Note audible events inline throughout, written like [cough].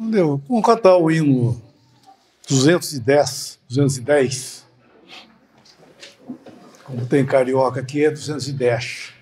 Entendeu? Vamos cantar o hino 210, 210. Como tem carioca aqui, é 210.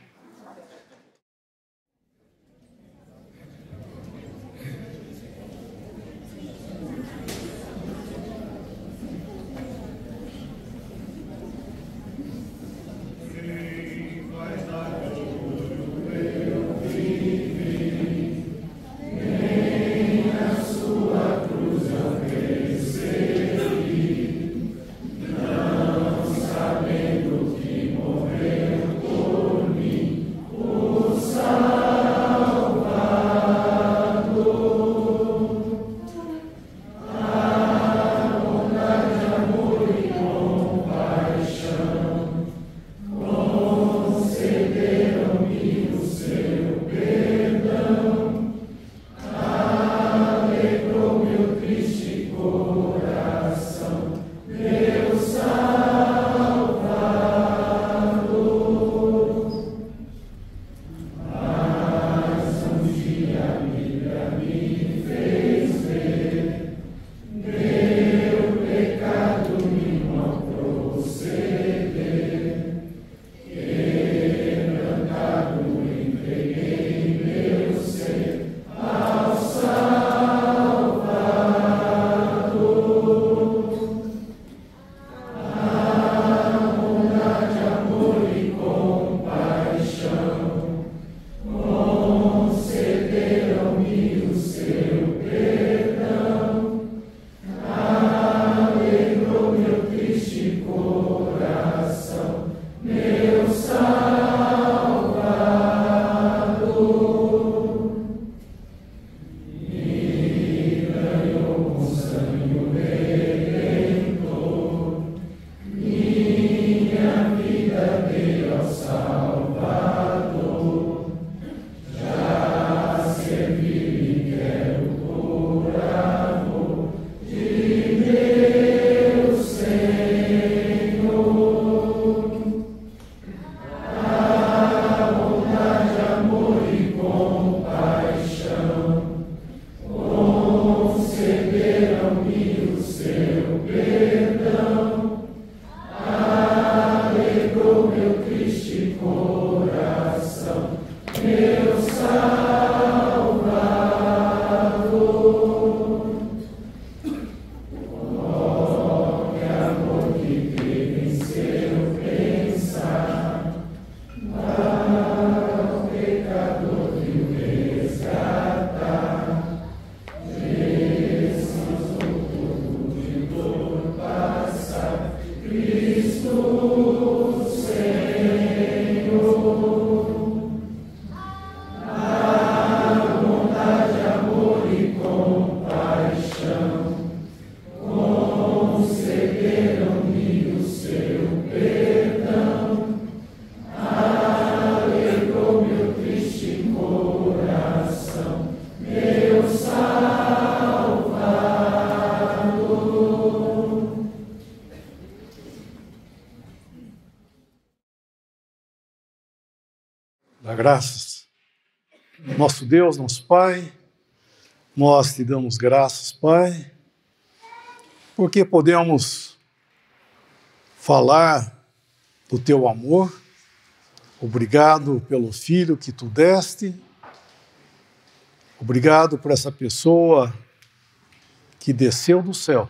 Nosso Deus, nosso Pai, nós te damos graças, Pai, porque podemos falar do teu amor. Obrigado pelo filho que tu deste. Obrigado por essa pessoa que desceu do céu.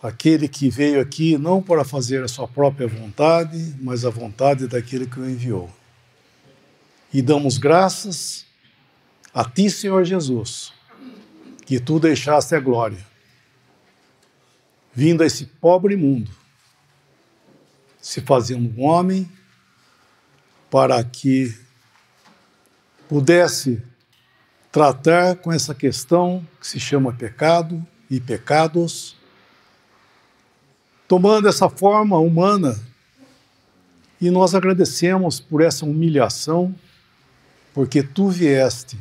Aquele que veio aqui não para fazer a sua própria vontade, mas a vontade daquele que o enviou e damos graças a Ti, Senhor Jesus, que Tu deixaste a glória, vindo a esse pobre mundo, se fazendo um homem, para que pudesse tratar com essa questão que se chama pecado e pecados, tomando essa forma humana. E nós agradecemos por essa humilhação porque tu vieste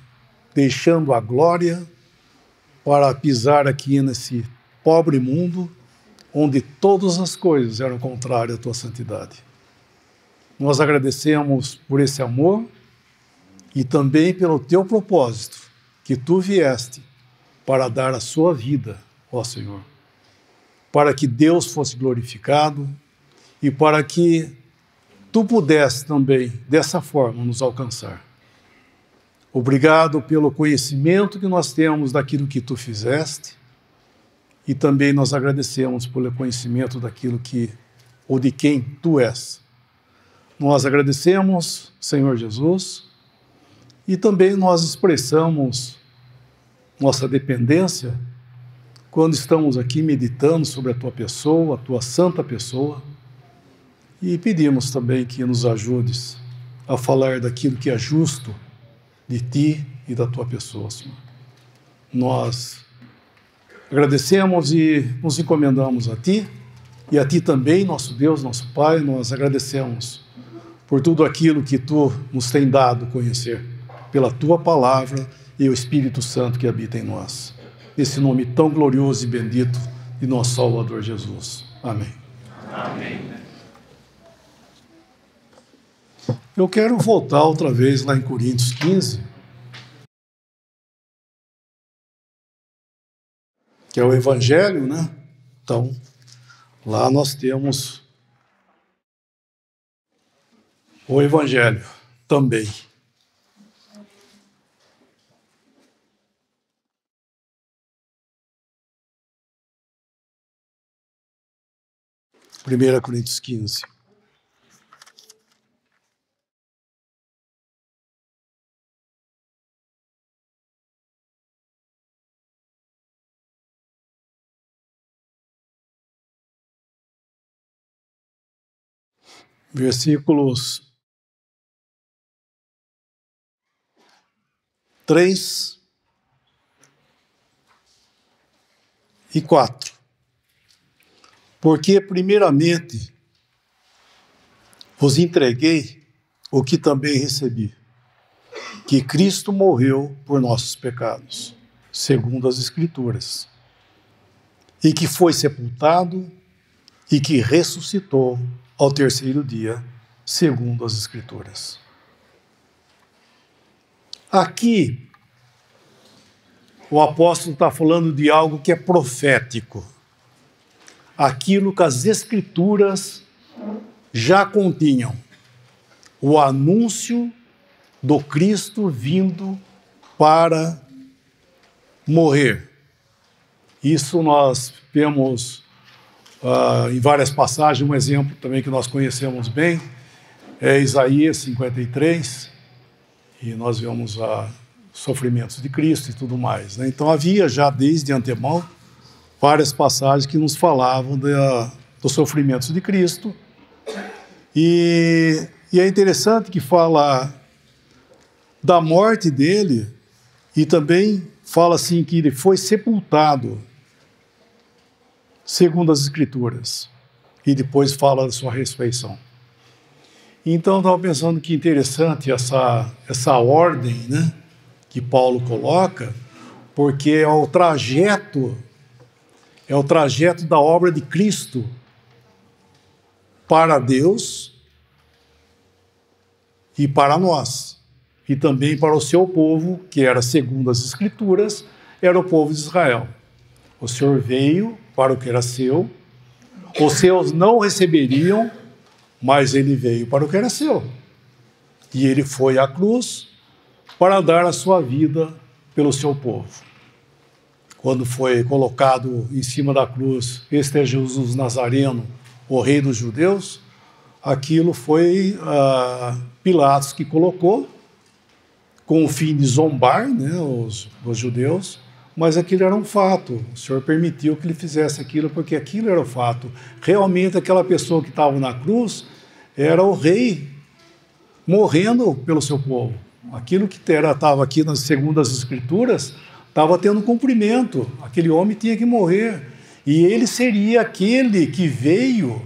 deixando a glória para pisar aqui nesse pobre mundo onde todas as coisas eram contrárias à tua santidade. Nós agradecemos por esse amor e também pelo teu propósito, que tu vieste para dar a sua vida, ó Senhor, para que Deus fosse glorificado e para que tu pudesse também, dessa forma, nos alcançar. Obrigado pelo conhecimento que nós temos daquilo que tu fizeste e também nós agradecemos pelo conhecimento daquilo que ou de quem tu és. Nós agradecemos, Senhor Jesus, e também nós expressamos nossa dependência quando estamos aqui meditando sobre a tua pessoa, a tua santa pessoa, e pedimos também que nos ajudes a falar daquilo que é justo de ti e da tua pessoa, Senhor. Nós agradecemos e nos encomendamos a ti e a ti também, nosso Deus, nosso Pai, nós agradecemos por tudo aquilo que tu nos tem dado conhecer, pela tua palavra e o Espírito Santo que habita em nós. Nesse nome tão glorioso e bendito de nosso Salvador Jesus. Amém. Amém. Eu quero voltar outra vez lá em Coríntios 15, que é o Evangelho, né? Então, lá nós temos o Evangelho também. Primeira Coríntios 15. Versículos 3 e 4. Porque, primeiramente, vos entreguei o que também recebi, que Cristo morreu por nossos pecados, segundo as Escrituras, e que foi sepultado e que ressuscitou ao terceiro dia, segundo as Escrituras. Aqui, o apóstolo está falando de algo que é profético, aquilo que as Escrituras já continham, o anúncio do Cristo vindo para morrer. Isso nós vemos uh, em várias passagens. Um exemplo também que nós conhecemos bem é Isaías 53, e nós vemos os uh, sofrimentos de Cristo e tudo mais. Né? Então havia já desde antemão várias passagens que nos falavam da, dos sofrimentos de Cristo. E, e é interessante que fala da morte dele e também fala assim que ele foi sepultado segundo as Escrituras. E depois fala da sua ressurreição. Então, estava pensando que interessante essa, essa ordem né, que Paulo coloca, porque é o trajeto, é o trajeto da obra de Cristo para Deus e para nós, e também para o seu povo, que era segundo as Escrituras, era o povo de Israel. O Senhor veio para o que era seu. Os seus não receberiam, mas ele veio para o que era seu. E ele foi à cruz para dar a sua vida pelo seu povo. Quando foi colocado em cima da cruz, este é Jesus Nazareno, o rei dos judeus, aquilo foi ah, Pilatos que colocou, com o fim de zombar né, os, os judeus, mas aquilo era um fato. O Senhor permitiu que ele fizesse aquilo porque aquilo era o fato. Realmente aquela pessoa que estava na cruz era o rei morrendo pelo seu povo. Aquilo que estava aqui nas segundas escrituras estava tendo cumprimento. Aquele homem tinha que morrer. E ele seria aquele que veio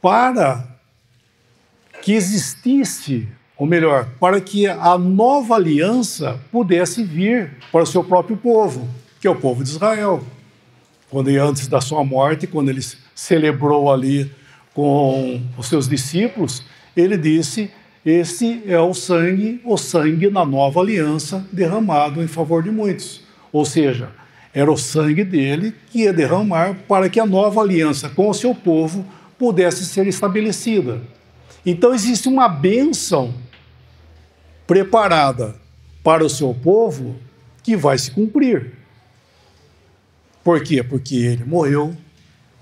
para que existisse ou melhor, para que a nova aliança pudesse vir para o seu próprio povo, que é o povo de Israel. Quando antes da sua morte, quando ele celebrou ali com os seus discípulos, ele disse: esse é o sangue, o sangue na nova aliança derramado em favor de muitos. Ou seja, era o sangue dele que ia derramar para que a nova aliança com o seu povo pudesse ser estabelecida. Então existe uma bênção preparada para o seu povo que vai se cumprir. Por quê? Porque ele morreu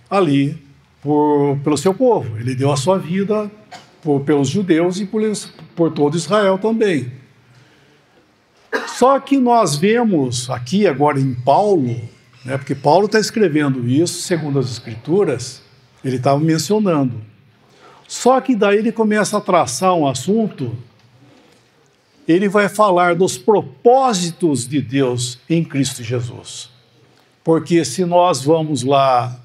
ali por, pelo seu povo. Ele deu a sua vida por, pelos judeus e por, por todo Israel também. Só que nós vemos aqui agora em Paulo, né, porque Paulo está escrevendo isso segundo as Escrituras, ele estava mencionando. Só que daí ele começa a traçar um assunto, ele vai falar dos propósitos de Deus em Cristo Jesus. Porque se nós vamos lá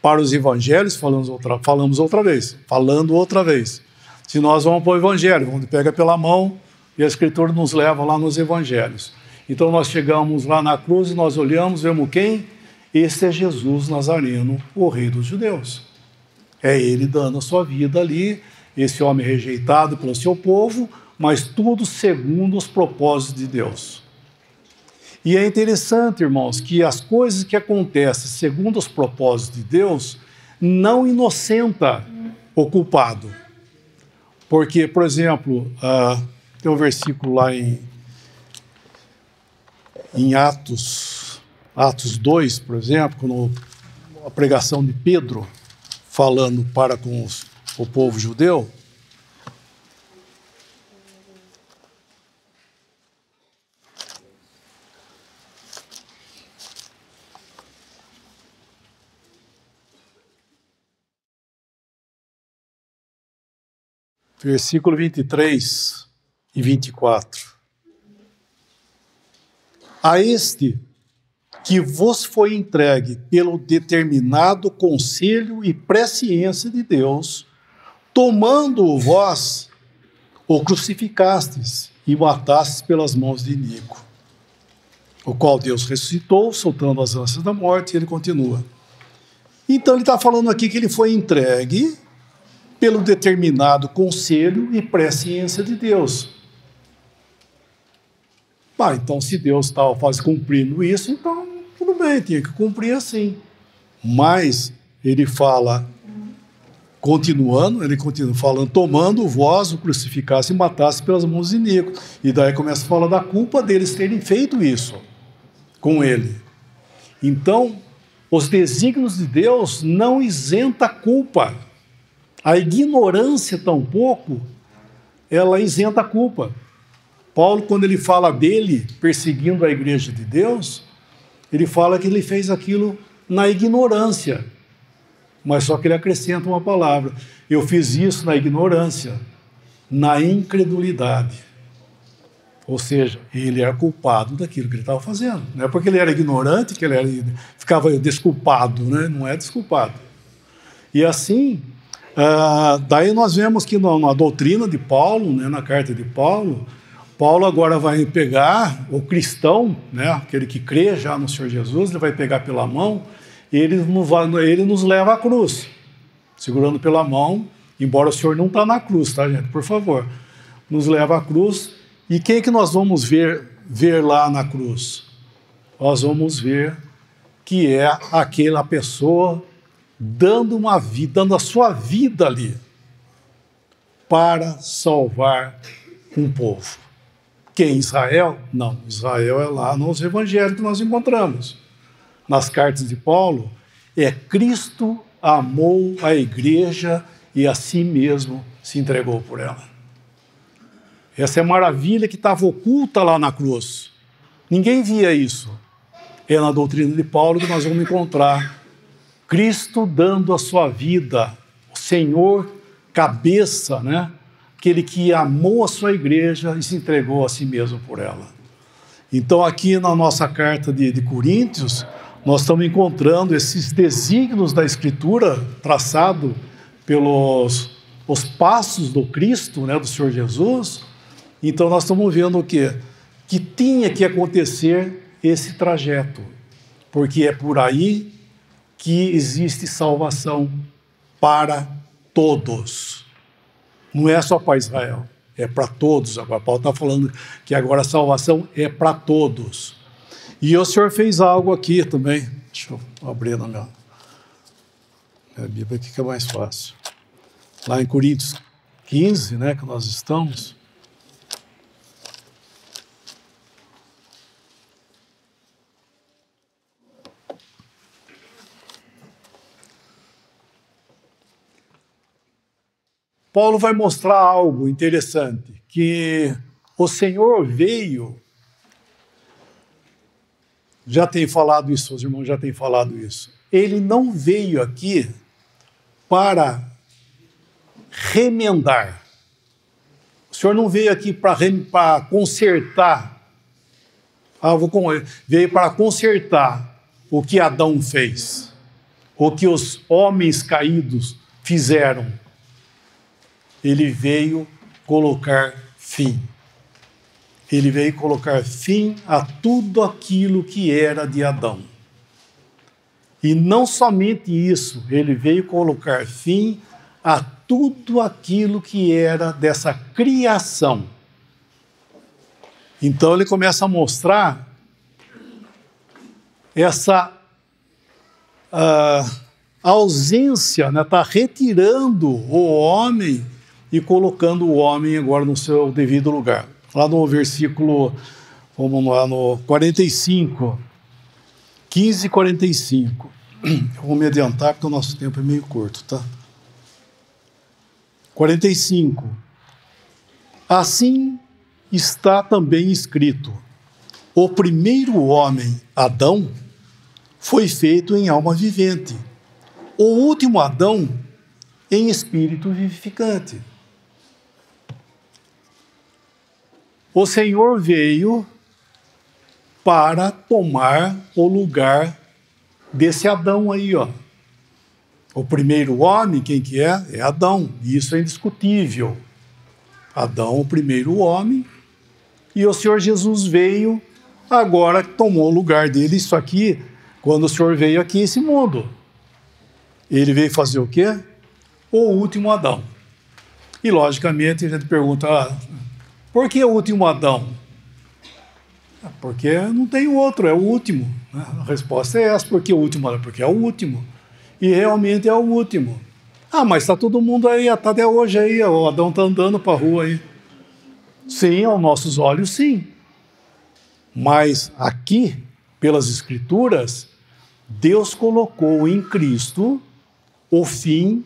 para os evangelhos, falamos outra, falamos outra vez, falando outra vez. Se nós vamos para o evangelho, vamos pega pela mão e a escritura nos leva lá nos evangelhos. Então nós chegamos lá na cruz e nós olhamos, vemos quem? Esse é Jesus Nazareno, o rei dos judeus. É ele dando a sua vida ali, esse homem rejeitado pelo seu povo, mas tudo segundo os propósitos de Deus. E é interessante, irmãos, que as coisas que acontecem segundo os propósitos de Deus não inocenta o culpado. Porque, por exemplo, uh, tem um versículo lá em, em Atos, Atos 2, por exemplo, quando a pregação de Pedro falando para com os, o povo judeu, versículo 23 e 24. A este que vos foi entregue pelo determinado conselho e presciência de Deus, tomando-o vós, o crucificastes e matastes pelas mãos de Inico, o qual Deus ressuscitou, soltando as ânsias da morte, e ele continua. Então ele está falando aqui que ele foi entregue pelo determinado conselho e presciência de Deus. Ah, então se Deus estava faz cumprindo isso, então tudo bem, tinha que cumprir assim. Mas ele fala, continuando, ele continua falando, tomando vós o crucificasse e matasse pelas mãos de Nico. E daí começa a falar da culpa deles terem feito isso com ele. Então, os desígnios de Deus não isenta culpa. A ignorância, tampouco, ela isenta a culpa. Paulo, quando ele fala dele perseguindo a igreja de Deus, ele fala que ele fez aquilo na ignorância. Mas só que ele acrescenta uma palavra: eu fiz isso na ignorância, na incredulidade. Ou seja, ele era culpado daquilo que ele estava fazendo. Não é porque ele era ignorante que ele era, ficava desculpado, né? não é desculpado. E assim, Uh, daí nós vemos que na, na, doutrina de Paulo, né, na carta de Paulo, Paulo agora vai pegar o cristão, né, aquele que crê já no Senhor Jesus, ele vai pegar pela mão e ele ele nos leva à cruz, segurando pela mão, embora o Senhor não está na cruz, tá, gente? Por favor, nos leva à cruz. E quem que nós vamos ver, ver lá na cruz? Nós vamos ver que é aquela pessoa dando uma vida, dando a sua vida ali para salvar um povo. Quem? Israel? Não, Israel é lá nos evangelhos que nós encontramos. Nas cartas de Paulo, é Cristo amou a igreja e a si mesmo se entregou por ela. Essa é a maravilha que estava oculta lá na cruz. Ninguém via isso. É na doutrina de Paulo que nós vamos encontrar Cristo dando a sua vida, o Senhor cabeça, né? Aquele que amou a sua igreja e se entregou a si mesmo por ela. Então, aqui na nossa carta de, de Coríntios, nós estamos encontrando esses desígnios da Escritura traçado pelos os passos do Cristo, né, do Senhor Jesus. Então, nós estamos vendo o quê? Que tinha que acontecer esse trajeto, porque é por aí que existe salvação para todos. Não é só para Israel, é para todos. Agora, Paulo está falando que agora a salvação é para todos. E o Senhor fez algo aqui também. Deixa eu abrir na minha, minha Bíblia aqui que é mais fácil. Lá em Coríntios 15, né, que nós estamos. Paulo vai mostrar algo interessante, que o Senhor veio, já tem falado isso, os irmãos já têm falado isso. Ele não veio aqui para remendar. O Senhor não veio aqui para consertar. Ah, vou, veio para consertar o que Adão fez, o que os homens caídos fizeram ele veio colocar fim. Ele veio colocar fim a tudo aquilo que era de Adão. E não somente isso, ele veio colocar fim a tudo aquilo que era dessa criação. Então ele começa a mostrar essa uh, ausência, está né? Tá retirando o homem e colocando o homem agora no seu devido lugar. Lá no versículo, vamos lá, no 45, 15 e 45. Eu vou me adiantar porque o nosso tempo é meio curto, tá? 45. Assim está também escrito: o primeiro homem, Adão, foi feito em alma vivente, o último Adão, em espírito vivificante. O Senhor veio para tomar o lugar desse Adão aí, ó. O primeiro homem, quem que é? É Adão. Isso é indiscutível. Adão, o primeiro homem, e o Senhor Jesus veio, agora tomou o lugar dele. Isso aqui, quando o Senhor veio aqui, esse mundo. Ele veio fazer o quê? O último Adão. E, logicamente, a gente pergunta, ah, por que o último Adão? Ah, porque não tem outro, é o último. Né? A resposta é essa, por que o último Adão? Porque é o último. E realmente é o último. Ah, mas está todo mundo aí, está até hoje aí, o Adão está andando para a rua aí. Sim, aos nossos olhos, sim. Mas aqui, pelas Escrituras, Deus colocou em Cristo o fim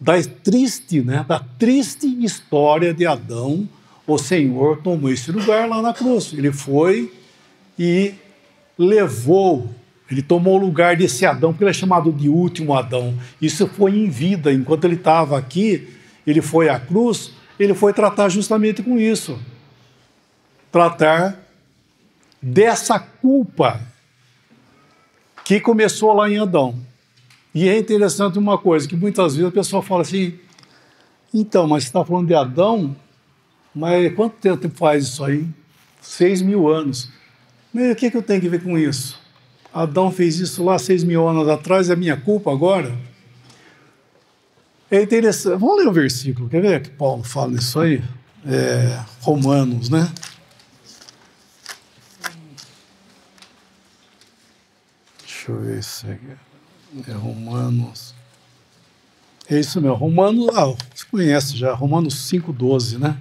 da triste, né, da triste história de Adão o Senhor tomou esse lugar lá na cruz. Ele foi e levou, ele tomou o lugar desse Adão, porque ele é chamado de último Adão. Isso foi em vida, enquanto ele estava aqui, ele foi à cruz, ele foi tratar justamente com isso. Tratar dessa culpa que começou lá em Adão. E é interessante uma coisa, que muitas vezes a pessoa fala assim, então, mas você está falando de Adão, mas quanto tempo faz isso aí? Seis mil anos. Mas o que, que eu tenho que ver com isso? Adão fez isso lá seis mil anos atrás, é minha culpa agora? É interessante. Vamos ler um versículo, quer ver que Paulo fala nisso aí? É, Romanos, né? Deixa eu ver se é, é Romanos. É isso mesmo, Romanos, ah, você conhece já, Romanos 5,12, né?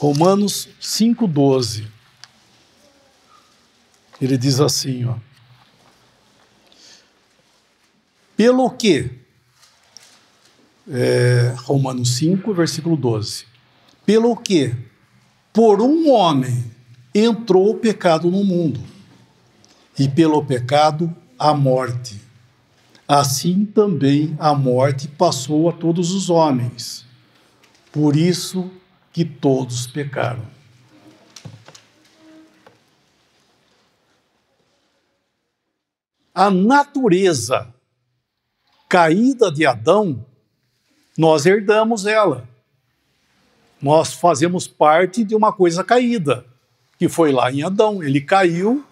Romanos 5,12. Ele diz assim, ó. Pelo que? É, Romanos 5, versículo 12. Pelo que? Por um homem entrou o pecado no mundo, e pelo pecado a morte. Assim também a morte passou a todos os homens. Por isso que todos pecaram. A natureza caída de Adão, nós herdamos ela. Nós fazemos parte de uma coisa caída, que foi lá em Adão. Ele caiu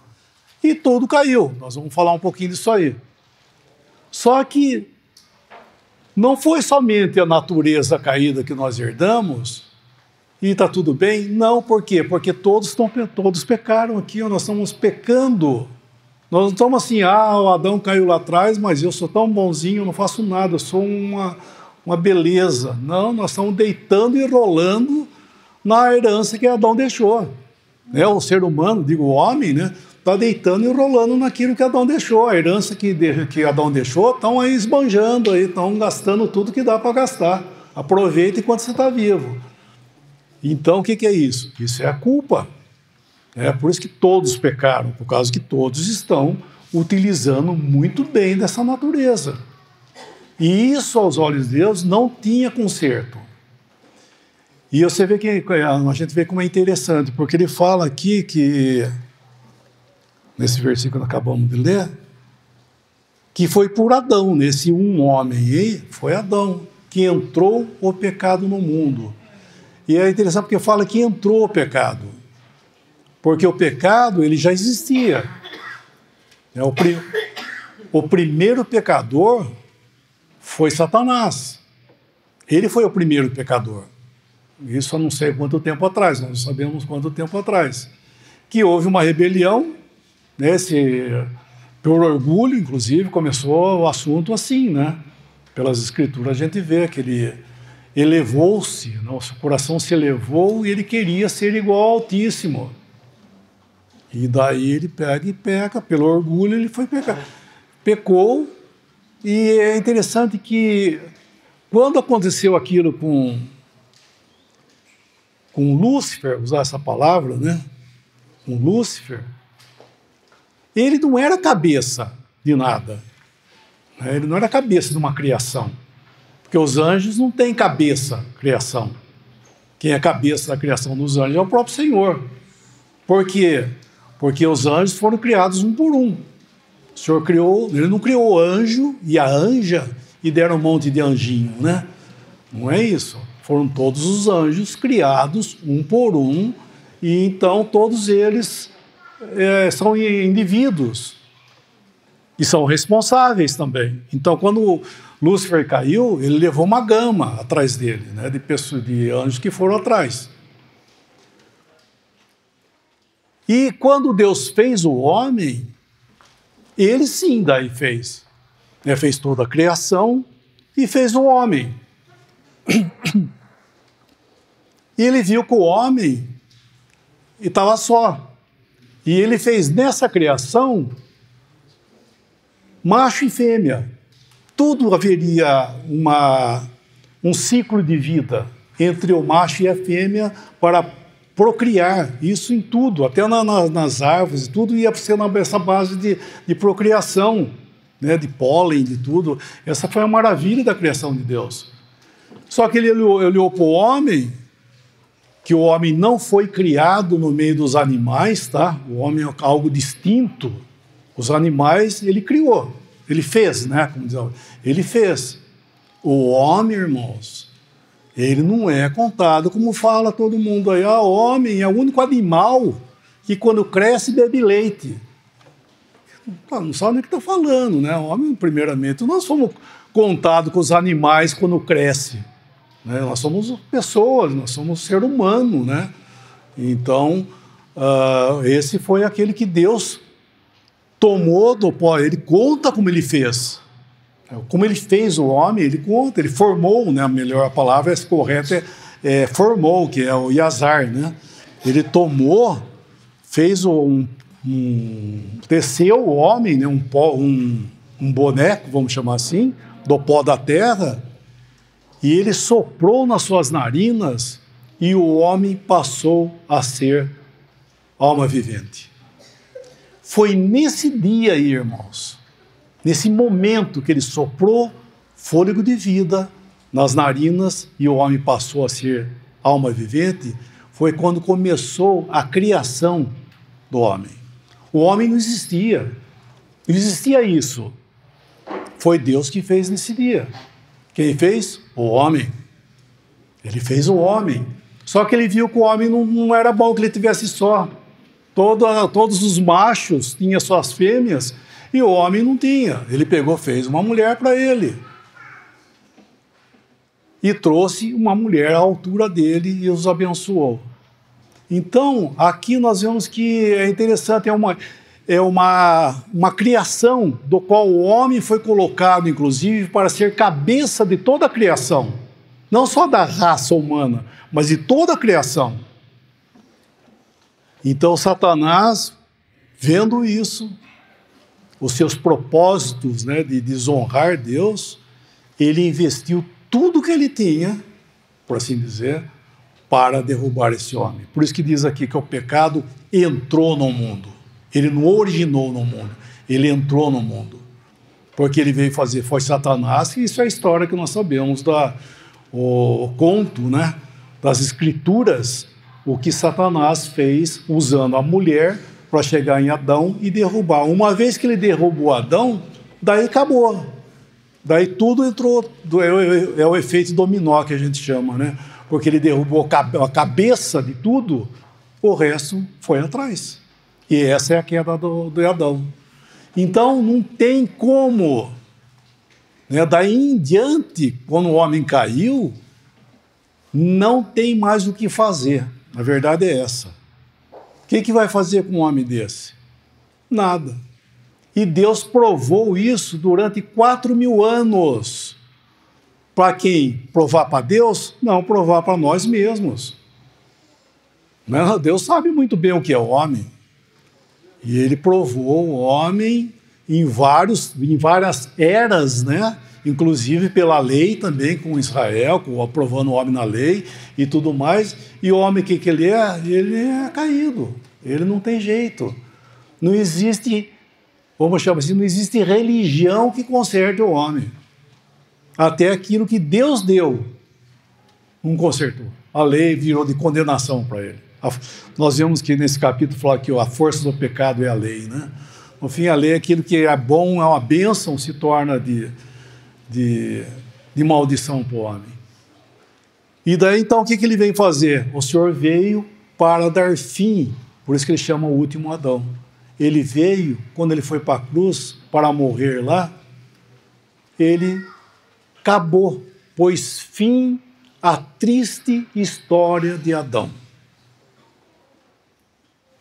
e tudo caiu. Nós vamos falar um pouquinho disso aí. Só que não foi somente a natureza caída que nós herdamos, e está tudo bem? Não, por quê? Porque todos, todos pecaram aqui, nós estamos pecando. Nós não estamos assim, ah, o Adão caiu lá atrás, mas eu sou tão bonzinho, não faço nada, eu sou uma, uma beleza. Não, nós estamos deitando e rolando na herança que Adão deixou. É, o ser humano, digo o homem, né? Está deitando e rolando naquilo que Adão deixou. A herança que, que Adão deixou, estão aí esbanjando, estão gastando tudo que dá para gastar. Aproveita enquanto você está vivo. Então, o que, que é isso? Isso é a culpa. É por isso que todos pecaram, por causa que todos estão utilizando muito bem dessa natureza. E isso, aos olhos de Deus, não tinha conserto. E você vê que a gente vê como é interessante, porque ele fala aqui que, nesse versículo que acabamos de ler, que foi por Adão, nesse um homem, e foi Adão que entrou o pecado no mundo. E é interessante porque fala que entrou o pecado. Porque o pecado, ele já existia. É, o, pri o primeiro pecador foi Satanás. Ele foi o primeiro pecador. Isso há não sei quanto tempo atrás, nós sabemos quanto tempo atrás. Que houve uma rebelião, né, se, por orgulho, inclusive, começou o assunto assim, né? Pelas escrituras a gente vê que ele elevou-se, nosso coração se elevou e ele queria ser igual ao Altíssimo. E daí ele pega e peca, pelo orgulho ele foi pecar. Pecou, e é interessante que quando aconteceu aquilo com, com Lúcifer, usar essa palavra, né? Com Lúcifer, ele não era cabeça de nada. Né? Ele não era cabeça de uma criação. Porque os anjos não têm cabeça, criação. Quem é cabeça da criação dos anjos é o próprio Senhor. Por quê? Porque os anjos foram criados um por um. O Senhor criou, ele não criou o anjo e a anja e deram um monte de anjinho, né? Não é isso. Foram todos os anjos criados um por um, e então todos eles é, são indivíduos e são responsáveis também. Então, quando Lúcifer caiu, ele levou uma gama atrás dele, né, de pessoas, de anjos que foram atrás. E quando Deus fez o homem, ele sim daí fez. Ele fez toda a criação e fez o homem. E ele viu que o homem estava só. E ele fez nessa criação macho e fêmea tudo haveria uma, um ciclo de vida entre o macho e a fêmea para procriar, isso em tudo, até na, na, nas árvores, tudo ia ser nessa base de, de procriação, né, de pólen, de tudo. Essa foi a maravilha da criação de Deus. Só que ele olhou, olhou para o homem, que o homem não foi criado no meio dos animais, tá? O homem é algo distinto. Os animais ele criou. Ele fez, né? Como diz, ele fez. O homem, irmãos, ele não é contado como fala todo mundo aí. Ah, o homem é o único animal que quando cresce bebe leite. Não sabe nem o que está falando, né? O homem, primeiramente, nós somos contados com os animais quando cresce. Né? Nós somos pessoas, nós somos ser humano, né? Então, uh, esse foi aquele que Deus tomou do pó, ele conta como ele fez. Como ele fez o homem, ele conta, ele formou, né? A melhor palavra é correta é, é formou, que é o Yazar, né? Ele tomou, fez um, um teceu o homem, né? Um, pó, um, um boneco, vamos chamar assim, do pó da terra, e ele soprou nas suas narinas e o homem passou a ser alma vivente. Foi nesse dia aí, irmãos, nesse momento que ele soprou fôlego de vida nas narinas e o homem passou a ser alma vivente, foi quando começou a criação do homem. O homem não existia. Não existia isso. Foi Deus que fez nesse dia. Quem fez? O homem. Ele fez o homem. Só que ele viu que o homem não, não era bom que ele tivesse só. Todo, todos os machos tinham suas fêmeas e o homem não tinha. Ele pegou, fez uma mulher para ele. e trouxe uma mulher à altura dele e os abençoou. Então, aqui nós vemos que é interessante, é uma, é uma, uma criação do qual o homem foi colocado, inclusive, para ser cabeça de toda a criação. Não só da raça humana, mas de toda a criação. Então, Satanás, vendo isso, os seus propósitos né, de desonrar Deus, ele investiu tudo que ele tinha, por assim dizer, para derrubar esse homem. Por isso que diz aqui que o pecado entrou no mundo. Ele não originou no mundo, ele entrou no mundo. Porque ele veio fazer, foi Satanás, e isso é a história que nós sabemos da o conto, né, das escrituras, o que Satanás fez usando a mulher para chegar em Adão e derrubar. Uma vez que ele derrubou Adão, daí acabou. Daí tudo entrou, é, é o efeito dominó que a gente chama, né? Porque ele derrubou a cabeça de tudo, o resto foi atrás. E essa é a queda do, do Adão. Então não tem como. Né? Daí em diante, quando o homem caiu, não tem mais o que fazer. A verdade é essa. O que, que vai fazer com um homem desse? Nada. E Deus provou isso durante quatro mil anos. Para quem? Provar para Deus? Não, provar para nós mesmos. Não, Deus sabe muito bem o que é o homem. E ele provou o homem em, vários, em várias eras, né? Inclusive pela lei também com Israel, com, aprovando o homem na lei e tudo mais. E o homem que, que ele é? Ele é caído, ele não tem jeito. Não existe, vamos chamar assim, não existe religião que conserte o homem. Até aquilo que Deus deu, não consertou. A lei virou de condenação para ele. Nós vemos que nesse capítulo fala que a força do pecado é a lei, né? No fim, a lei é aquilo que é bom, é uma bênção, se torna de, de, de maldição para o homem. E daí então o que, que ele vem fazer? O Senhor veio para dar fim, por isso que ele chama o último Adão. Ele veio, quando ele foi para a cruz para morrer lá, ele acabou, pôs fim à triste história de Adão.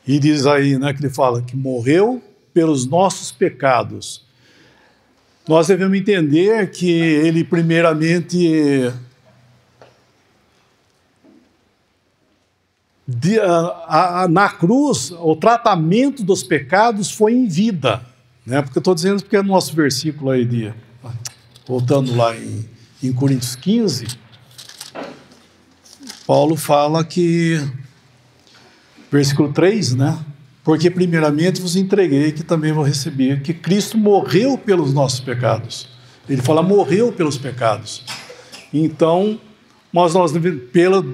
E diz aí, né, que ele fala que morreu pelos nossos pecados nós devemos entender que ele, primeiramente, de, a, a, na cruz, o tratamento dos pecados foi em vida. Né? Porque eu estou dizendo porque é no nosso versículo aí, de, voltando lá em, em Coríntios 15, Paulo fala que, versículo 3, né? Porque, primeiramente, vos entreguei que também vou receber, que Cristo morreu pelos nossos pecados. Ele fala, morreu pelos pecados. Então, mas nós, pela,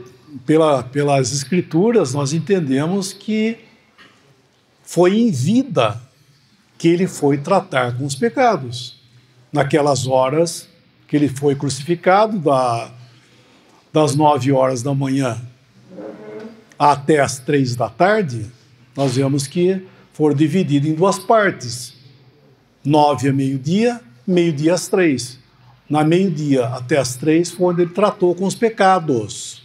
pela, pelas Escrituras, nós entendemos que foi em vida que ele foi tratar com os pecados. Naquelas horas que ele foi crucificado, da, das nove horas da manhã até as três da tarde, nós vemos que foram divididos em duas partes. Nove a meio-dia, meio-dia às três. Na meio-dia até às três foi onde ele tratou com os pecados.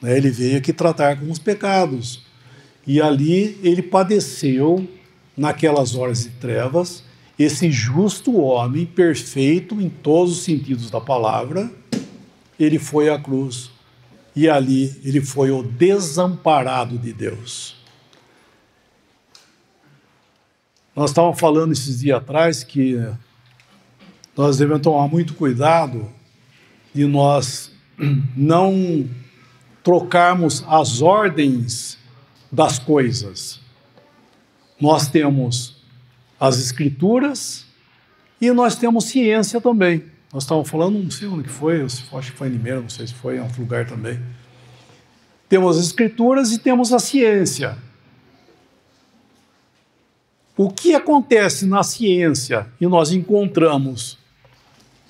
Né, ele veio aqui tratar com os pecados. E ali ele padeceu, naquelas horas de trevas, esse justo homem, perfeito em todos os sentidos da palavra, ele foi à cruz. E ali ele foi o desamparado de Deus. Nós estávamos falando esses dias atrás que nós devemos tomar muito cuidado de nós [clears throat] não trocarmos as ordens das coisas. Nós temos as escrituras e nós temos ciência também. Nós estávamos falando, não sei onde que foi, acho que foi em Limeira, não sei se foi em outro lugar também. Temos as escrituras e temos a ciência. O que acontece na ciência e nós encontramos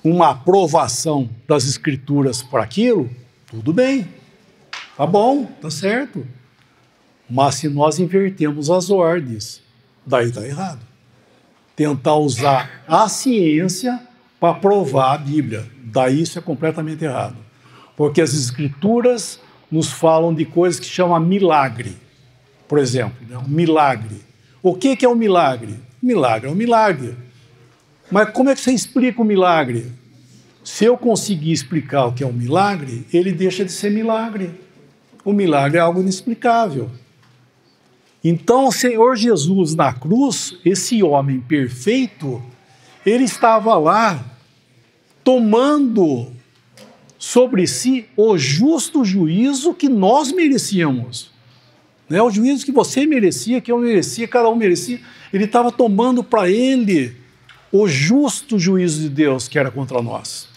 uma aprovação das escrituras para aquilo, tudo bem, tá bom, tá certo. Mas se nós invertemos as ordens, daí está errado. Tentar usar a ciência para provar a Bíblia, daí isso é completamente errado. Porque as escrituras nos falam de coisas que chama milagre. Por exemplo, né? um milagre. O que, que é um milagre? Milagre é um milagre. Mas como é que você explica o milagre? Se eu conseguir explicar o que é um milagre, ele deixa de ser milagre. O milagre é algo inexplicável. Então, o Senhor Jesus na cruz, esse homem perfeito, ele estava lá tomando sobre si o justo juízo que nós merecíamos. Né? O juízo que você merecia, que eu merecia, cada um merecia. Ele estava tomando para ele o justo juízo de Deus que era contra nós.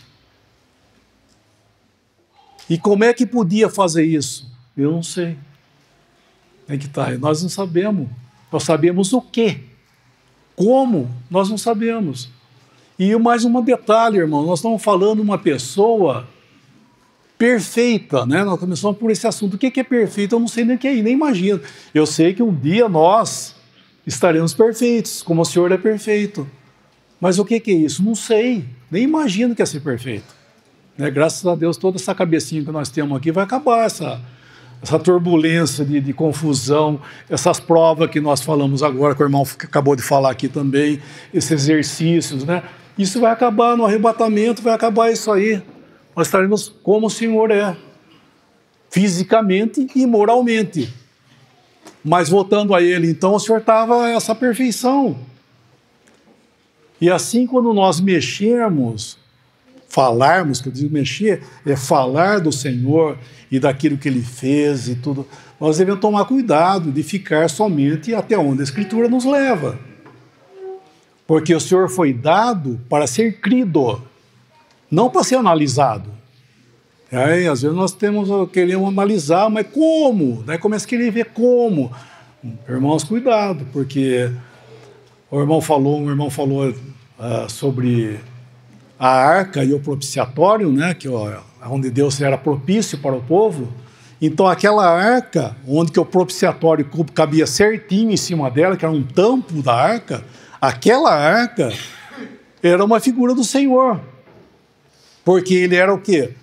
E como é que podia fazer isso? Eu não sei. É que tá, nós não sabemos. Nós sabemos o quê? Como? Nós não sabemos. E mais um detalhe, irmão, nós estamos falando de uma pessoa perfeita, né? Nós começamos por esse assunto. O que é perfeito? Eu não sei nem o que é, nem imagino. Eu sei que um dia nós estaremos perfeitos, como o Senhor é perfeito. Mas o que é isso? Não sei, nem imagino que é ser perfeito. Né? Graças a Deus, toda essa cabecinha que nós temos aqui vai acabar essa, essa turbulência de, de, confusão, essas provas que nós falamos agora, que o irmão acabou de falar aqui também, esses exercícios, né? Isso vai acabar no arrebatamento, vai acabar isso aí. Nós estaremos como o Senhor é, fisicamente e moralmente. Mas voltando a Ele, então, o Senhor estava essa perfeição. E assim, quando nós mexermos falarmos, que eu digo mexer, é falar do Senhor e daquilo que ele fez e tudo. Nós devemos tomar cuidado de ficar somente até onde a Escritura nos leva. Porque o Senhor foi dado para ser crido, não para ser analisado. Aí, às vezes nós temos, queremos analisar, mas como? Daí começa a querer ver como. Irmãos, cuidado, porque o irmão falou, um irmão falou uh, sobre a arca e o propiciatório, né, que ó, onde Deus era propício para o povo. Então aquela arca, onde que o propiciatório cabia certinho em cima dela, que era um tampo da arca, aquela arca era uma figura do Senhor. Porque ele era o quê?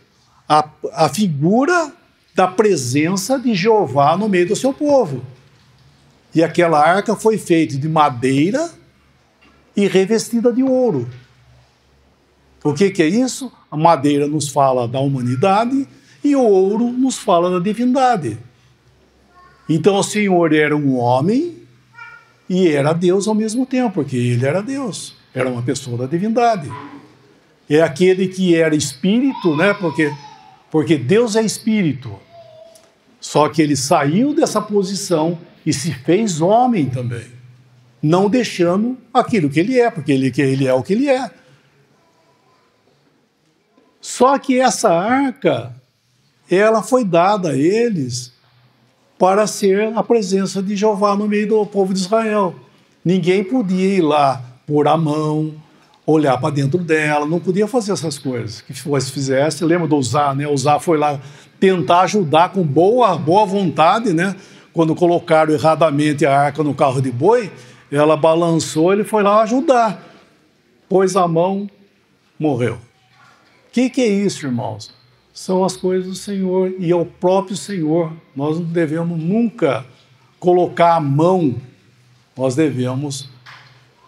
A, a figura da presença de Jeová no meio do seu povo. E aquela arca foi feita de madeira e revestida de ouro. O que, que é isso? A madeira nos fala da humanidade e o ouro nos fala da divindade. Então o Senhor era um homem e era Deus ao mesmo tempo, porque ele era Deus, era uma pessoa da divindade. É aquele que era espírito, né? Porque, porque Deus é espírito. Só que ele saiu dessa posição e se fez homem também, não deixando aquilo que ele é, porque ele, ele é o que ele é. Só que essa arca, ela foi dada a eles para ser a presença de Jeová no meio do povo de Israel. Ninguém podia ir lá pôr a mão, olhar para dentro dela, não podia fazer essas coisas. Que fosse fizesse, lembra do Uzá, né? Uzá foi lá tentar ajudar com boa, boa vontade, né? Quando colocaram erradamente a arca no carro de boi, ela balançou, ele foi lá ajudar. Pôs a mão, morreu. O que, que é isso, irmãos? São as coisas do Senhor e é o próprio Senhor. Nós não devemos nunca colocar a mão, nós devemos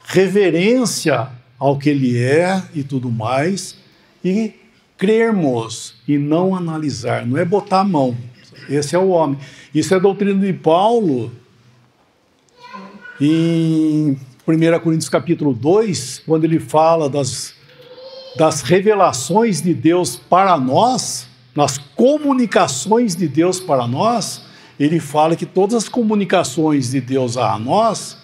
reverência ao que Ele é e tudo mais, e crermos e não analisar, não é botar a mão. Esse é o homem. Isso é doutrina de Paulo em 1 Coríntios capítulo 2, quando ele fala das das revelações de Deus para nós, nas comunicações de Deus para nós, ele fala que todas as comunicações de Deus a nós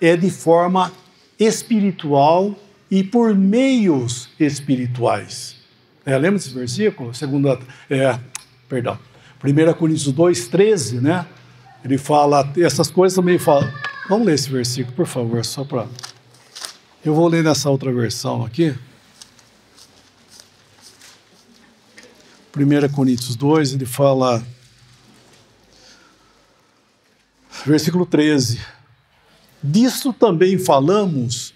é de forma espiritual e por meios espirituais. É, lembra desse versículo? Segunda, é, perdão, 1 Coríntios 2, 13, né? Ele fala, essas coisas também falam. Vamos ler esse versículo, por favor, só para. Eu vou ler nessa outra versão aqui. 1 Coríntios 2, ele fala, versículo 13: Disso também falamos,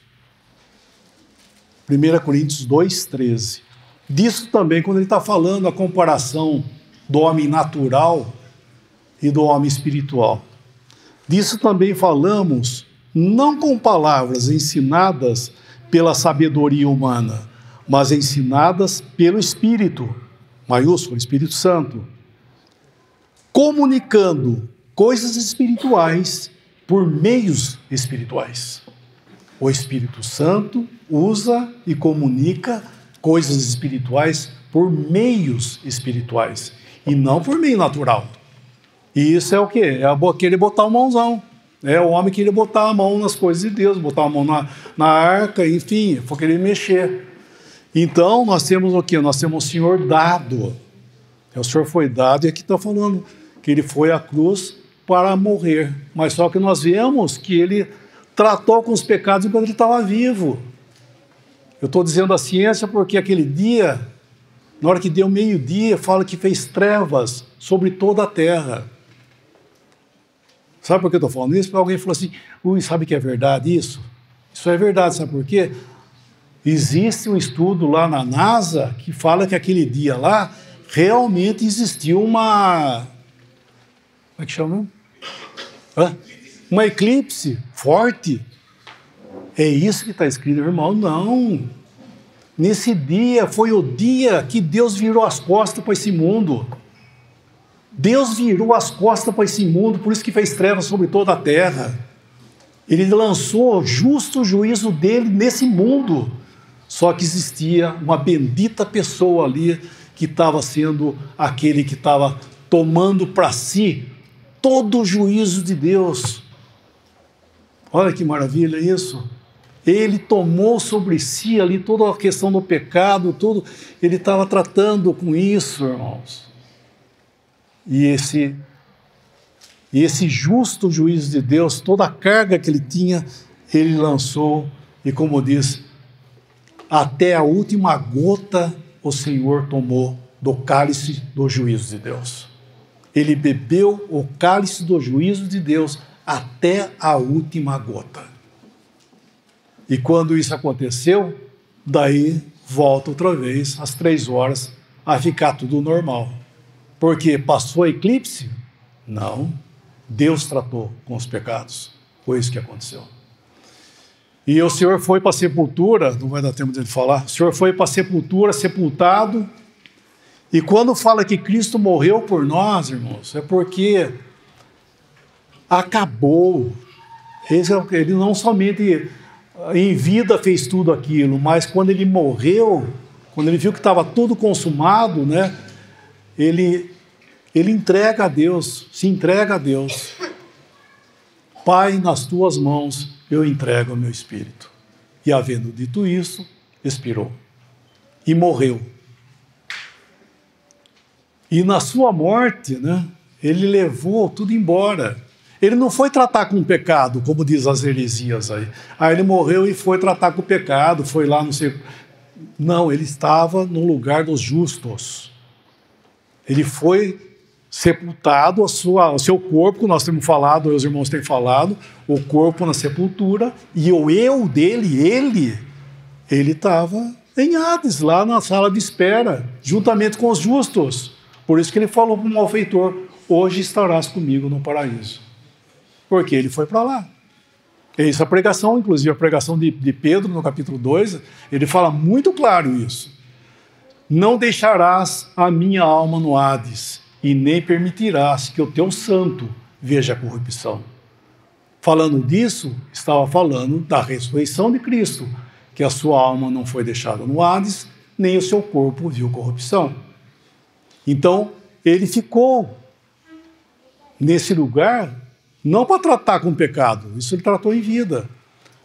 1 Coríntios 2, 13. disso também, quando ele está falando a comparação do homem natural e do homem espiritual. Disso também falamos, não com palavras ensinadas pela sabedoria humana, mas ensinadas pelo Espírito, maiúsculo, Espírito Santo, comunicando coisas espirituais por meios espirituais. O Espírito Santo usa e comunica coisas espirituais por meios espirituais e não por meio natural. E isso é o quê? É querer botar o mãozão. É o homem querer botar a mão nas coisas de Deus, botar a mão na, na arca, enfim, for querer mexer. Então, nós temos o quê? Nós temos o Senhor dado. O Senhor foi dado, e aqui está falando que ele foi à cruz para morrer. Mas só que nós vemos que ele tratou com os pecados enquanto ele estava vivo. Eu estou dizendo a ciência porque aquele dia, na hora que deu meio-dia, fala que fez trevas sobre toda a terra. Sabe por que eu estou falando isso? Porque alguém falou assim: ui, sabe que é verdade isso? Isso é verdade, sabe por quê? Existe um estudo lá na NASA que fala que aquele dia lá realmente existiu uma. Como é que chama? Hã? Uma eclipse forte. É isso que está escrito, irmão? Não. Nesse dia foi o dia que Deus virou as costas para esse mundo. Deus virou as costas para esse mundo, por isso que fez trevas sobre toda a terra. Ele lançou justo juízo dele nesse mundo. Só que existia uma bendita pessoa ali que estava sendo aquele que estava tomando para si todo o juízo de Deus. Olha que maravilha isso. Ele tomou sobre si ali toda a questão do pecado, tudo. Ele estava tratando com isso, irmãos. E esse, e esse justo juízo de Deus, toda a carga que ele tinha, ele lançou, e como diz, até a última gota o Senhor tomou do cálice do juízo de Deus. Ele bebeu o cálice do juízo de Deus até a última gota. E quando isso aconteceu, daí volta outra vez, às três horas, a ficar tudo normal. Porque passou eclipse? Não. Deus tratou com os pecados. Foi isso que aconteceu. E o Senhor foi para a sepultura, não vai dar tempo de falar, o Senhor foi para a sepultura, sepultado. E quando fala que Cristo morreu por nós, irmãos, é porque acabou. É ele não somente em vida fez tudo aquilo, mas quando ele morreu, quando ele viu que estava tudo consumado, né, ele, ele entrega a Deus, se entrega a Deus. Pai, nas tuas mãos eu entrego o meu espírito. E havendo dito isso, expirou e morreu. E na sua morte, né, ele levou tudo embora. Ele não foi tratar com o pecado, como diz as heresias aí. Aí ele morreu e foi tratar com o pecado, foi lá, não sei. Não, ele estava no lugar dos justos. Ele foi sepultado, a sua, o seu corpo, nós temos falado, os irmãos têm falado, o corpo na sepultura, e o eu dele, ele, ele estava em Hades, lá na sala de espera, juntamente com os justos. Por isso que ele falou para o malfeitor: Hoje estarás comigo no paraíso porque ele foi para lá. É isso a pregação, inclusive a pregação de, de Pedro no capítulo 2, ele fala muito claro isso. Não deixarás a minha alma no Hades, e nem permitirás que o teu santo veja a corrupção. Falando disso, estava falando da ressurreição de Cristo, que a sua alma não foi deixada no Hades, nem o seu corpo viu corrupção. Então, ele ficou nesse lugar não para tratar com pecado, isso ele tratou em vida.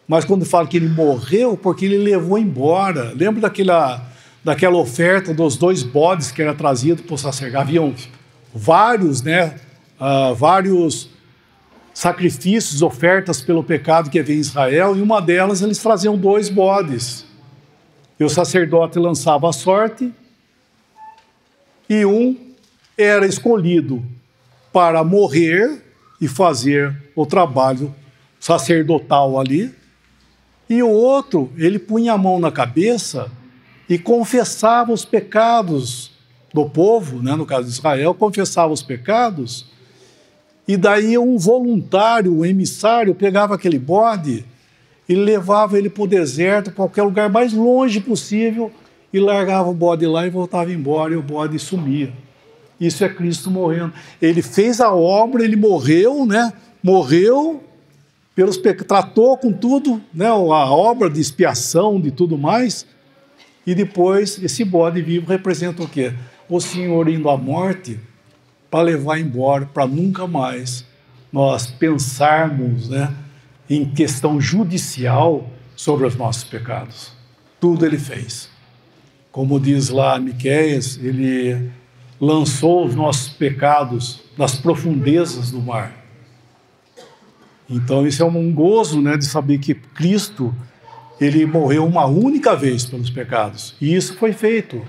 Mas quando fala que ele morreu, porque ele levou embora. Lembra daquela, daquela oferta dos dois bodes que era trazido para o sacerdote? Haviam vários, né? Uh, vários sacrifícios, ofertas pelo pecado que havia em Israel, e uma delas eles traziam dois bodes. E o sacerdote lançava a sorte, e um era escolhido para morrer e fazer o trabalho sacerdotal ali. E o outro, ele punha a mão na cabeça e confessava os pecados do povo, né, no caso de Israel, confessava os pecados, e daí um voluntário, um emissário, pegava aquele bode e levava ele para o deserto, qualquer lugar mais longe possível, e largava o bode lá e voltava embora, e o bode sumia. Isso é Cristo morrendo. Ele fez a obra, ele morreu, né? Morreu pelos tratou com tudo, né? A obra de expiação, de tudo mais. E depois esse bode vivo representa o quê? O Senhor indo à morte para levar embora, para nunca mais nós pensarmos, né? Em questão judicial sobre os nossos pecados. Tudo ele fez. Como diz lá Miqueias, ele lançou os nossos pecados nas profundezas do mar. Então isso é um gozo, né, de saber que Cristo ele morreu uma única vez pelos pecados e isso foi feito.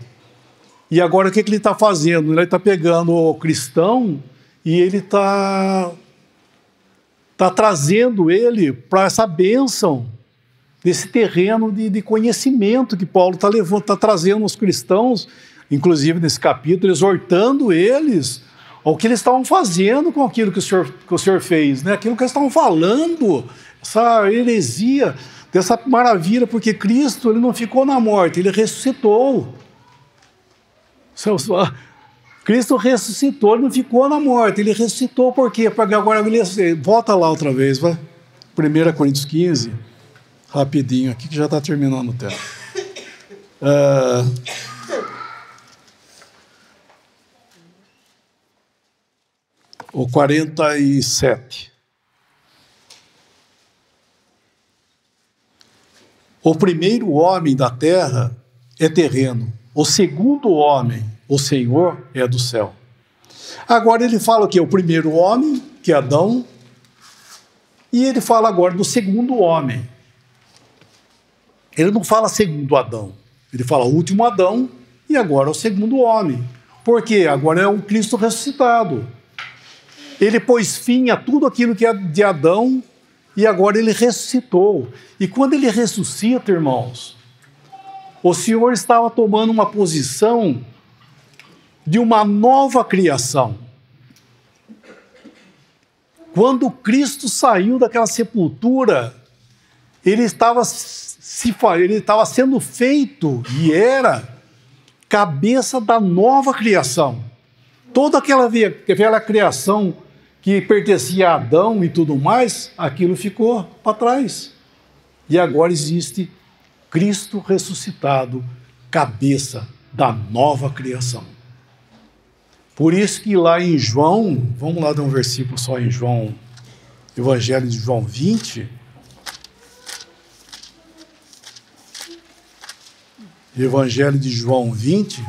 E agora o que, que ele está fazendo? Ele está pegando o cristão e ele está tá trazendo ele para essa bênção desse terreno de, de conhecimento que Paulo está levando, está trazendo aos cristãos inclusive nesse capítulo, exortando eles ao que eles estavam fazendo com aquilo que o Senhor, que o senhor fez, né? aquilo que eles estavam falando, essa heresia, dessa maravilha, porque Cristo ele não ficou na morte, ele ressuscitou. Cristo ressuscitou, ele não ficou na morte, ele ressuscitou por quê? Porque agora ele volta lá outra vez, vai. 1 Coríntios 15, rapidinho aqui que já está terminando o tempo. Uh, ou 47. O primeiro homem da terra é terreno, o segundo homem, o Senhor, é do céu. Agora ele fala que é o primeiro homem, que é Adão, e ele fala agora do segundo homem. Ele não fala segundo Adão, ele fala último Adão e agora o segundo homem. Porque agora é um Cristo ressuscitado. Ele pôs fim a tudo aquilo que é de Adão e agora ele ressuscitou. E quando ele ressuscita, irmãos, o Senhor estava tomando uma posição de uma nova criação. Quando Cristo saiu daquela sepultura, ele estava, se, ele estava sendo feito e era cabeça da nova criação. Toda aquela velha criação que pertencia a Adão e tudo mais, aquilo ficou para trás. E agora existe Cristo ressuscitado, cabeça da nova criação. Por isso que lá em João, vamos lá dar um versículo só em João, Evangelho de João 20. Evangelho de João 20.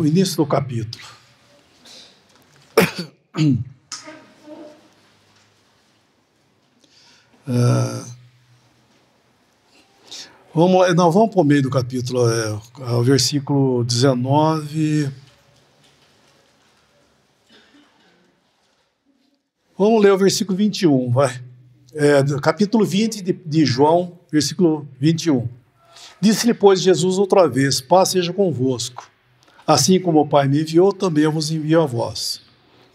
O início do capítulo. Uh, vamos, não, vamos para o meio do capítulo, é, é, o versículo 19. Vamos ler o versículo 21, vai. É, capítulo 20 de, de João, versículo 21. Disse-lhe, pois, Jesus outra vez: Paz seja convosco. Assim como o Pai me enviou, também eu vos envio a vós.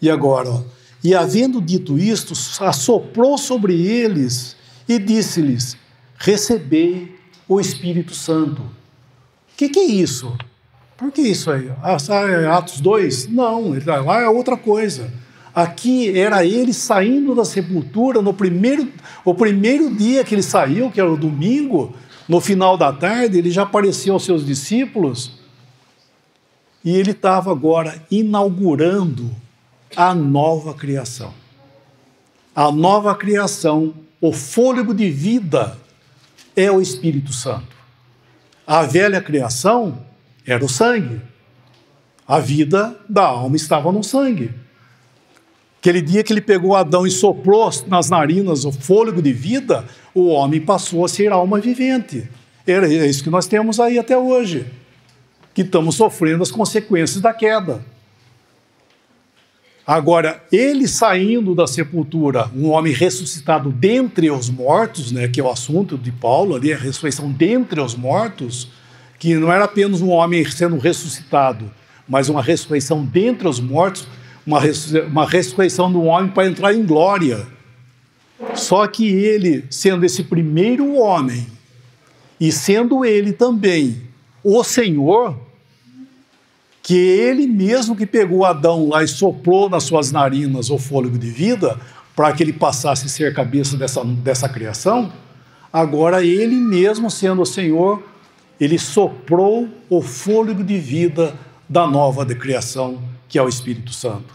E agora, ó, e havendo dito isto, assoprou sobre eles e disse-lhes: Recebei o Espírito Santo. O que, que, é isso? Por que isso aí? Ah, é Atos 2? Não, lá é outra coisa. Aqui era ele saindo da sepultura no primeiro, o primeiro dia que ele saiu, que era o domingo, no final da tarde, ele já apareceu aos seus discípulos e ele estava agora inaugurando a nova criação. A nova criação, o fôlego de vida é o Espírito Santo. A velha criação era o sangue. A vida da alma estava no sangue. Aquele dia que ele pegou Adão e soprou nas narinas o fôlego de vida, o homem passou a ser alma vivente. Era isso que nós temos aí até hoje. que estamos sofrendo as consequências da queda. Agora, ele saindo da sepultura, um homem ressuscitado dentre os mortos, né, que é o assunto de Paulo ali, a ressurreição dentre os mortos, que não era apenas um homem sendo ressuscitado, mas uma ressurreição dentre os mortos, uma, uma ressurreição do homem para entrar em glória. Só que ele, sendo esse primeiro homem, e sendo ele também o Senhor, que ele mesmo que pegou Adão lá e soprou nas suas narinas o fôlego de vida, para que ele passasse a ser cabeça dessa, dessa criação, agora ele mesmo sendo o Senhor, ele soprou o fôlego de vida da nova de criação, que é o Espírito Santo.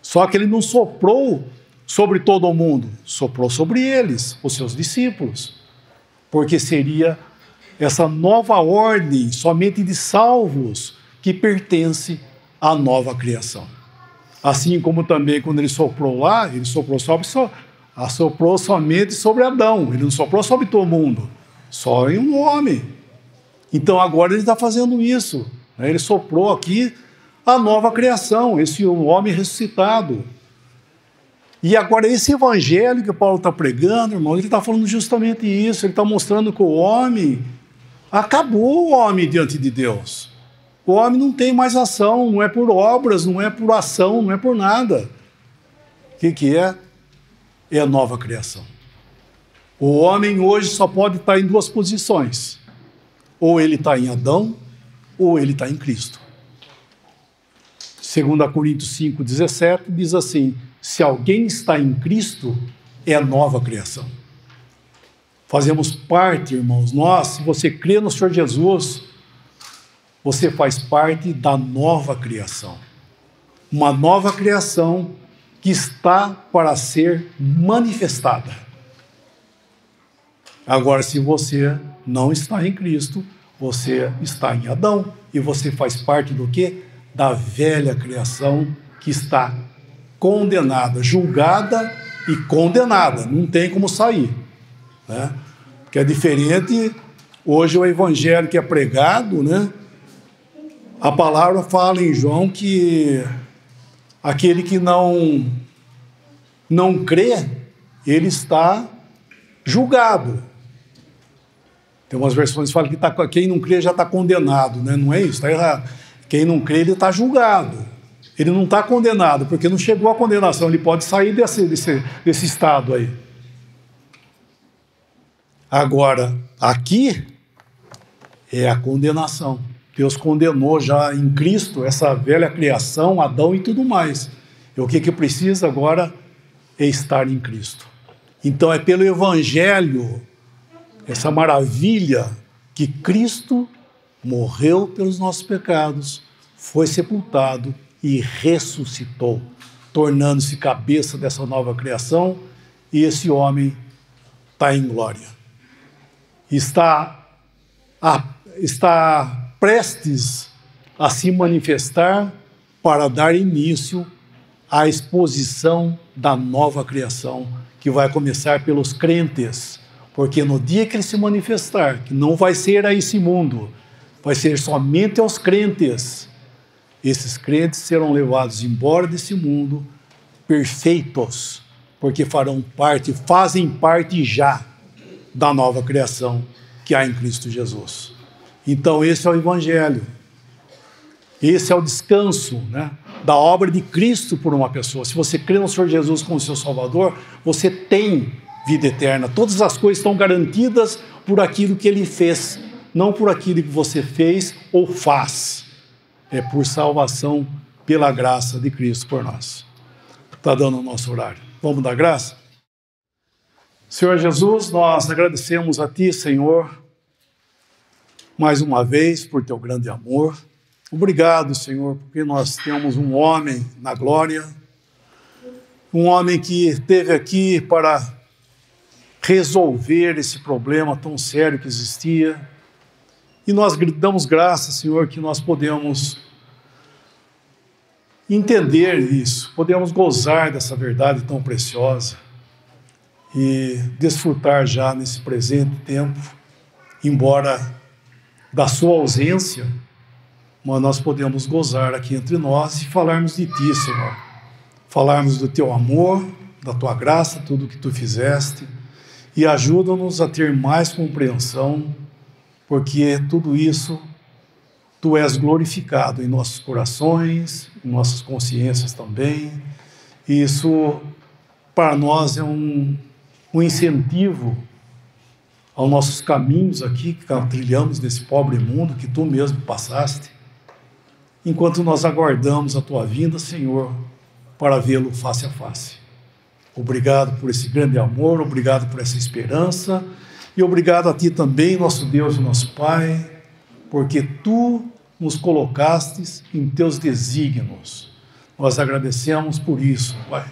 Só que ele não soprou sobre todo o mundo, soprou sobre eles, os seus discípulos, porque seria essa nova ordem somente de salvos que pertence à nova criação. Assim como também quando ele soprou lá, ele soprou sobre só, soprou somente sobre Adão, ele não soprou sobre todo mundo, só em um homem. Então agora ele está fazendo isso. Né? Ele soprou aqui a nova criação, esse homem ressuscitado. E agora, esse evangelho que Paulo está pregando, irmão, ele está falando justamente isso. Ele está mostrando que o homem acabou o homem diante de Deus. O homem não tem mais ação, não é por obras, não é por ação, não é por nada. O que, que é? É a nova criação. O homem hoje só pode estar em duas posições: ou ele está em Adão, ou ele está em Cristo. 2 Coríntios 5,17 diz assim: se alguém está em Cristo, é nova criação. Fazemos parte, irmãos, nós, se você crê no Senhor Jesus, você faz parte da nova criação. Uma nova criação que está para ser manifestada. Agora, se você não está em Cristo, você está em Adão e você faz parte do que? Da velha criação que está condenada, julgada e condenada, não tem como sair. Né? Que é diferente, hoje o evangelho que é pregado, né? a palavra fala em João que aquele que não, não crê, ele está julgado. Tem umas versões que falam que tá, quem não crê já está condenado, né? não é isso, está errado. Quem não crê, ele está julgado. Ele não está condenado, porque não chegou à condenação, ele pode sair desse, desse, desse estado aí. Agora, aqui é a condenação. Deus condenou já em Cristo essa velha criação, Adão e tudo mais. E o que, que precisa agora é estar em Cristo. Então é pelo Evangelho, essa maravilha, que Cristo morreu pelos nossos pecados, foi sepultado e ressuscitou, tornando-se cabeça dessa nova criação, e esse homem está em glória. Está, a, está prestes a se manifestar para dar início à exposição da nova criação, que vai começar pelos crentes, porque no dia que ele se manifestar, que não vai ser a esse mundo, vai ser somente aos crentes. Esses crentes serão levados embora desse mundo perfeitos, porque farão parte, fazem parte já da nova criação que há em Cristo Jesus. Então, esse é o Evangelho. Esse é o descanso né, da obra de Cristo por uma pessoa. Se você crê no Senhor Jesus como seu Salvador, você tem vida eterna. Todas as coisas estão garantidas por aquilo que ele fez não por aquilo que você fez ou faz, é por salvação pela graça de Cristo por nós. Está dando o nosso horário. Vamos dar graça? Senhor Jesus, nós agradecemos a Ti, Senhor, mais uma vez por Teu grande amor. Obrigado, Senhor, porque nós temos um homem na glória, um homem que esteve aqui para resolver esse problema tão sério que existia e nós damos graças, Senhor, que nós podemos entender isso, podemos gozar dessa verdade tão preciosa e desfrutar já nesse presente tempo, embora da sua ausência, mas nós podemos gozar aqui entre nós e falarmos de Ti, Senhor. Falarmos do Teu amor, da Tua graça, tudo que Tu fizeste, e ajuda-nos a ter mais compreensão, porque tudo isso Tu és glorificado em nossos corações, em nossas consciências também. E isso, para nós, é um, um incentivo aos nossos caminhos aqui, que trilhamos nesse pobre mundo que Tu mesmo passaste enquanto nós aguardamos a tua vinda, Senhor, para vê-lo face a face. Obrigado por esse grande amor, obrigado por essa esperança e obrigado a ti também, nosso Deus e nosso Pai, porque tu nos colocastes em teus desígnios. Nós agradecemos por isso, Pai.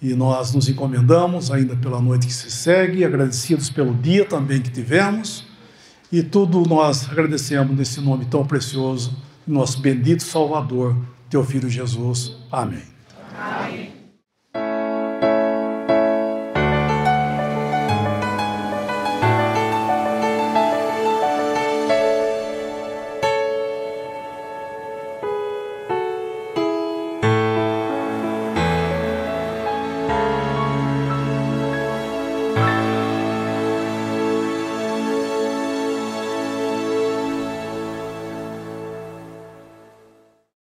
E nós nos encomendamos ainda pela noite que se segue, agradecidos pelo dia também que tivemos, e tudo nós agradecemos nesse nome tão precioso nosso bendito Salvador, teu Filho Jesus. Amém. Amém.